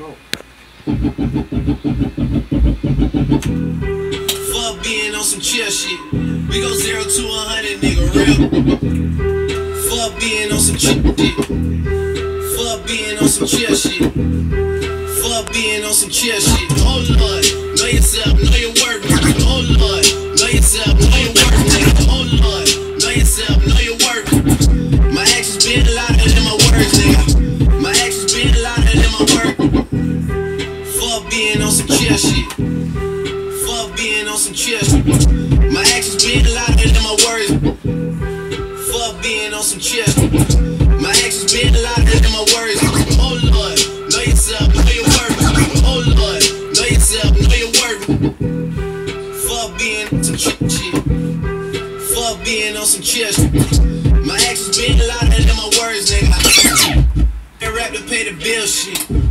Fuck being on some chill shit. We go zero to a hundred, nigga, real. Fuck being on some chill shit. Fuck being on some chill shit. Fuck being on some chill shit. Oh Lord, know yourself, know your worth. Oh Lord, know yourself, know your being on some chill shit. Fuck being on some chill shit. My actions been louder than my words. Fuck being on some chill shit. My actions been louder than my words. Oh Lord, know yourself, know your worth. Oh Lord, know yourself, know your worth. Fuck being on some chill shit. Fuck being on some chill shit. My actions been louder than my words, nigga. I rap to pay the bill shit.